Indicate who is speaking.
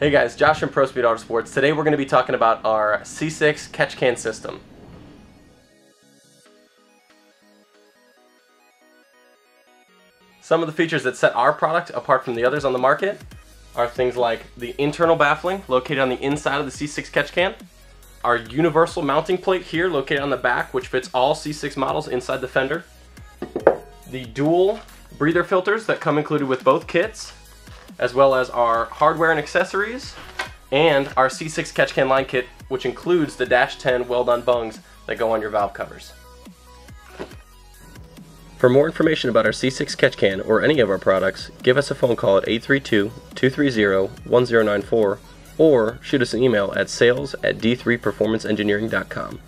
Speaker 1: Hey guys, Josh from ProSpeed Autosports. Today we're going to be talking about our C6 catch can system. Some of the features that set our product apart from the others on the market are things like the internal baffling located on the inside of the C6 catch can, our universal mounting plate here located on the back which fits all C6 models inside the fender, the dual breather filters that come included with both kits, as well as our hardware and accessories, and our C6 catch can line kit, which includes the Dash 10 weld-on bungs that go on your valve covers. For more information about our C6 catch can or any of our products, give us a phone call at 832-230-1094 or shoot us an email at sales at d3performanceengineering.com.